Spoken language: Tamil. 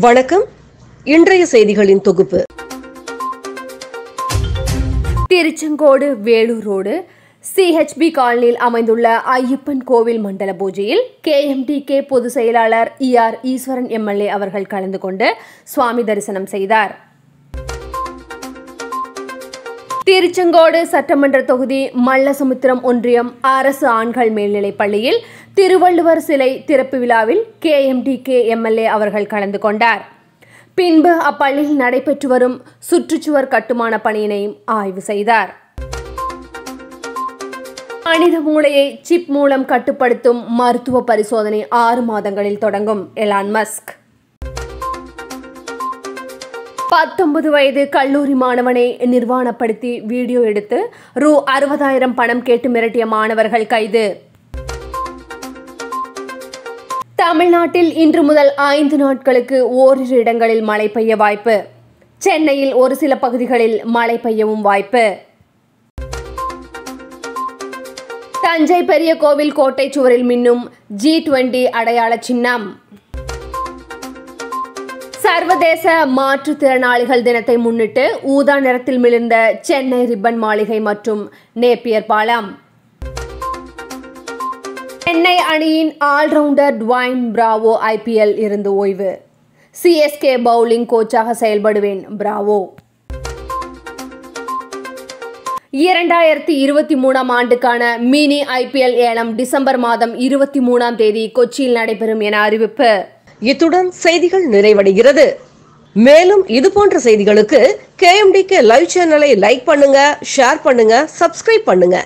வணக்கம். இன்றைய செய்திகளின் தொகுப்பு. திருச்செங்கோடு வேலூர் ரோடு சிஹெச்பி காலனியில் அமைந்துள்ள ஐயப்பன் கோவில் மண்டல பூஜையில் கேஎம்டிகே பொதுச் செயலாளர் இஆர் ஈஸ்வரன் எம்எல்ஏ அவர்கள் கலந்து கொண்டு சுவாமி தரிசனம் செய்தார். திருச்செங்கோடு சட்டமன்ற தொகுதி மல்லசமுத்திரம் ஒன்றியம் அரசு ஆண்கள் மேல்நிலைப் பள்ளியில் திருவள்ளுவர் சிலை திறப்பு விழாவில் கேஎம்டிகே எம்எல்ஏ அவர்கள் கலந்து கொண்டார். பின்பு அப்பள்ளியில் நடைபெற்று வரும் சுற்றுச்சுவர் கட்டுமான பணியினையும் ஆய்வு செய்தார். மனித மூளையை சிப் மூலம் கட்டுப்படுத்தும் மருத்துவ பரிசோதனை ஆறு மாதங்களில் தொடங்கும் எலான் மஸ்க். பத்தொன்பது வயது கல்லூரி மாணவனை நிர்வாணப்படுத்தி வீடியோ எடுத்து ரூ அறுபதாயிரம் பணம் கேட்டு மிரட்டிய மாணவர்கள் கைது. தமிழ்நாட்டில் இன்று முதல் ஐந்து நாட்களுக்கு ஓரிரு இடங்களில் மழை பெய்ய வாய்ப்பு. சென்னையில் ஒரு சில பகுதிகளில் மழை பெய்யவும் வாய்ப்பு. தஞ்சை பெரிய கோவில் கோட்டை சுவரில் மின்னும் ஜி டுவெண்டி அடையாள சின்னம். சர்வதேச மாற்றுத்திறனாளிகள் தினத்தை முன்னிட்டு ஊதா நிறத்தில் மிளிர்ந்த சென்னை ரிப்பன் மாளிகை மற்றும் நேப்பியர் பாலம். சென்னை அணியின் ஆல்ரவுண்டர் டுவைன் பிராவோ ஐபிஎல் இருந்து ஓய்வு. சிஎஸ்கே பவுலிங் கோச்சாக செயல்படுவேன் பிராவோ. இரண்டாயிரத்தி இருபத்தி மூணாம் ஆண்டுக்கான மினி ஐபிஎல் ஏலம் டிசம்பர் மாதம் இருபத்தி மூணாம் தேதி கொச்சியில் நடைபெறும் என அறிவிப்பு. இத்துடன் செய்திகள் நிறைவடைகிறது. மேலும் இது போன்ற செய்திகளுக்கு கேஎம்டிகே லைவ் சேனலை லைக் பண்ணுங்க ஷேர் பண்ணுங்க சப்ஸ்கிரைப் பண்ணுங்க.